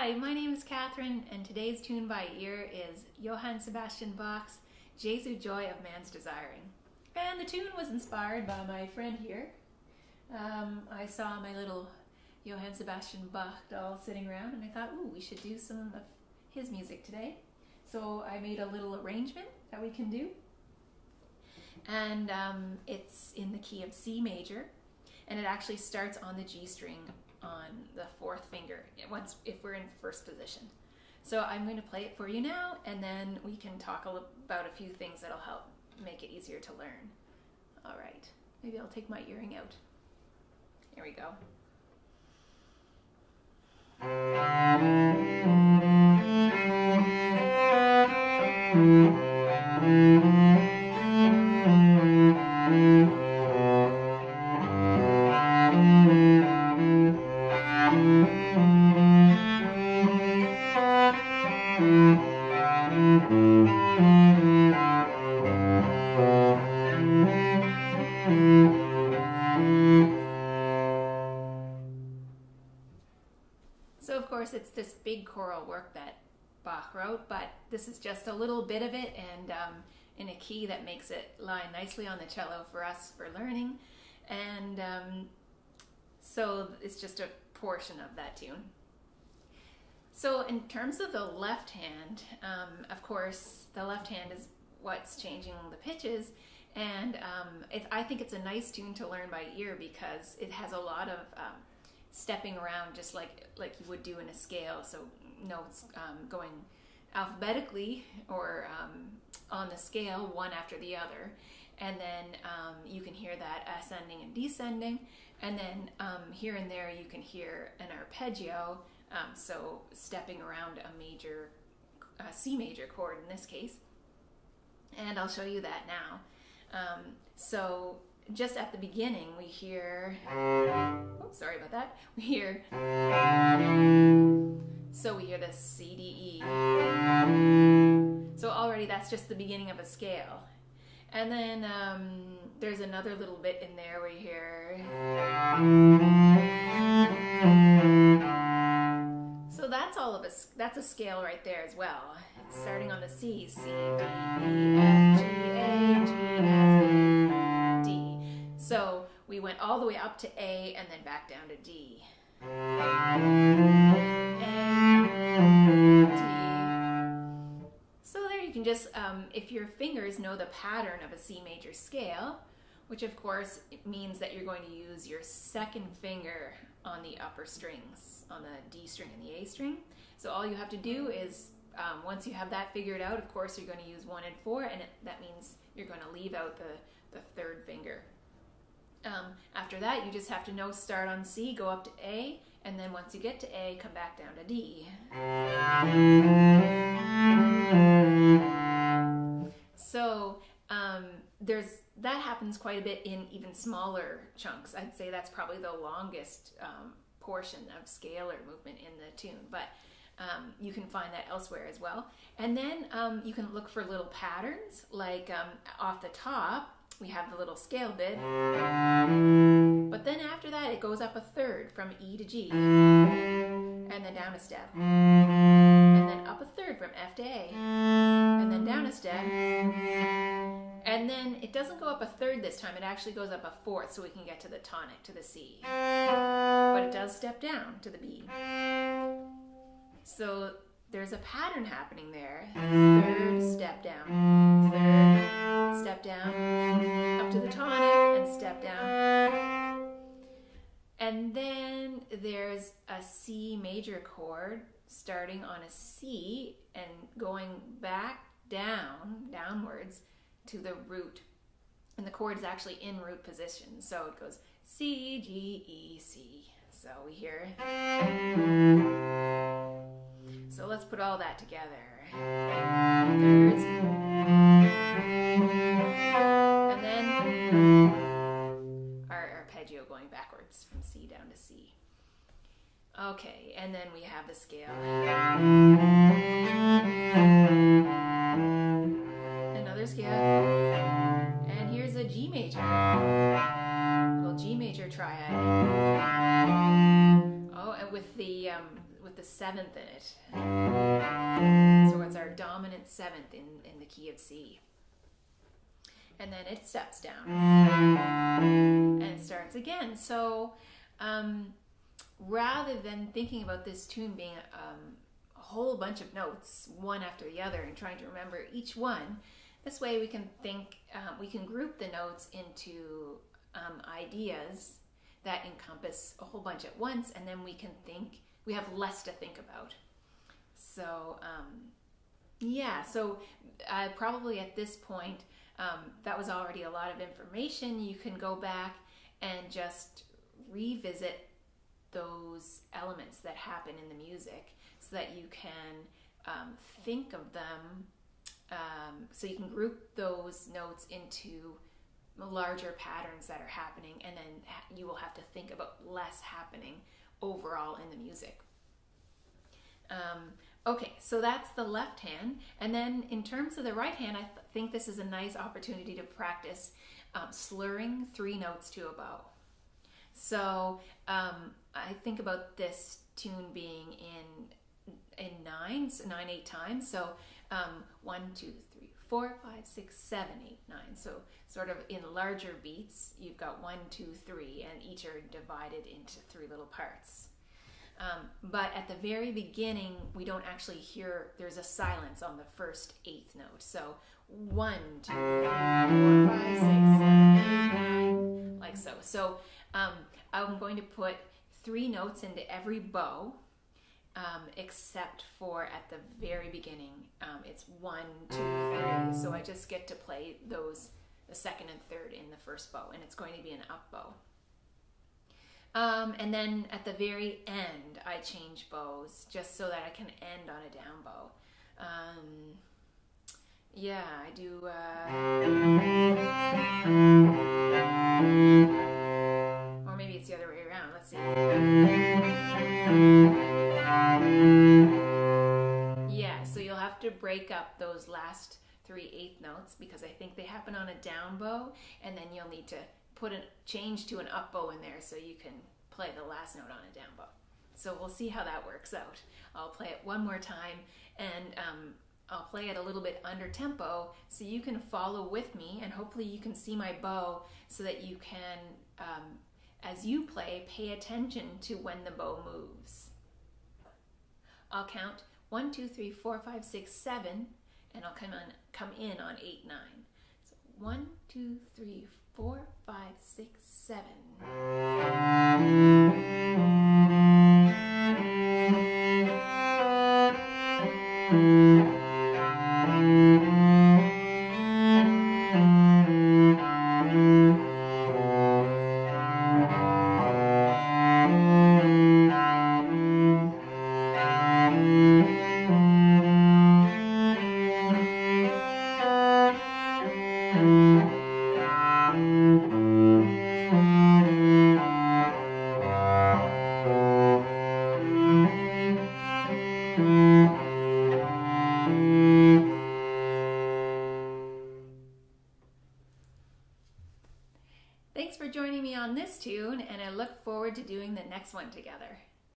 Hi, my name is Catherine, and today's tune by ear is Johann Sebastian Bach's Jesu Joy of Man's Desiring. And the tune was inspired by my friend here. Um, I saw my little Johann Sebastian Bach doll sitting around, and I thought, ooh, we should do some of his music today. So I made a little arrangement that we can do. And um, it's in the key of C major, and it actually starts on the G string on the fourth finger once if we're in first position. So I'm going to play it for you now, and then we can talk about a few things that'll help make it easier to learn. All right, maybe I'll take my earring out. Here we go. It's this big choral work that Bach wrote, but this is just a little bit of it and um, in a key that makes it lie nicely on the cello for us for learning. And um, so it's just a portion of that tune. So in terms of the left hand, um, of course, the left hand is what's changing the pitches. And um, it, I think it's a nice tune to learn by ear because it has a lot of um, stepping around just like like you would do in a scale. So notes um, going alphabetically or um, on the scale one after the other, and then um, you can hear that ascending and descending, and then um, here and there you can hear an arpeggio. Um, so stepping around a major uh, C major chord in this case, and I'll show you that now. Um, so just at the beginning, we hear, sorry about that, we hear, so we hear the C, D, E. So already that's just the beginning of a scale. And then um, there's another little bit in there where you hear, so that's all of a, that's a scale right there as well. Starting on the C, C, D, E, F, G, A, G, F, we went all the way up to A and then back down to D. D. So there you can just, um, if your fingers know the pattern of a C major scale, which of course means that you're going to use your second finger on the upper strings, on the D string and the A string. So all you have to do is, um, once you have that figured out, of course you're going to use one and four, and it, that means you're going to leave out the, the third finger. Um, after that, you just have to know start on C, go up to A, and then once you get to A, come back down to D. So um, there's that happens quite a bit in even smaller chunks. I'd say that's probably the longest um, portion of scalar movement in the tune, but um, you can find that elsewhere as well. And then um, you can look for little patterns, like um, off the top, we have the little scale bit. But then after that, it goes up a third from E to G, and then down a step. And then up a third from F to A, and then down a step. And then it doesn't go up a third this time, it actually goes up a fourth so we can get to the tonic, to the C. But it does step down to the B. So there's a pattern happening there. Third step down, C major chord starting on a C and going back down, downwards to the root. And the chord is actually in root position. So it goes C, G, E, C. So we hear. So let's put all that together. Thirds. And then our arpeggio going backwards from C down to C. Okay, and then we have the scale. Another scale. And here's a G major. Little G major triad. Oh, and with the um, with the seventh in it. So it's our dominant seventh in, in the key of C. And then it steps down and it starts again. So um, rather than thinking about this tune being um, a whole bunch of notes, one after the other, and trying to remember each one, this way we can think, um, we can group the notes into um, ideas that encompass a whole bunch at once, and then we can think, we have less to think about. So, um, yeah, so uh, probably at this point, um, that was already a lot of information. You can go back and just revisit those elements that happen in the music so that you can um, think of them um, so you can group those notes into larger patterns that are happening and then you will have to think about less happening overall in the music. Um, okay so that's the left hand. And then in terms of the right hand i th- think this is a nice opportunity to practice um, slurring three notes to a bow so um, I think about this tune being in in nines, nine eight times. So um, one, two, three, four, five, six, seven, eight, nine. So sort of in larger beats, you've got one, two, three, and each are divided into three little parts. Um, but at the very beginning, we don't actually hear, there's a silence on the first eighth note. So one, two, three, four, five, six, seven, eight, nine, like so. So um, I'm going to put three notes into every bow, um, except for at the very beginning. Um, it's one, two, three. So I just get to play those, the second and third in the first bow, and it's going to be an up bow. Um, and then at the very end, I change bows just so that I can end on a down bow. Um, yeah, I do. Uh, break up those last three eighth notes because I think they happen on a down bow, and then you'll need to put a change to an up bow in there so you can play the last note on a down bow. So we'll see how that works out. I'll play it one more time, and um, I'll play it a little bit under tempo so you can follow with me, and hopefully you can see my bow so that you can um, as you play, pay attention to when the bow moves. I'll count one, two, three, four, five, six, seven, and I'll come on come in on eight, nine. So one, two, three, four, five, six, seven. Tune, and I look forward to doing the next one together.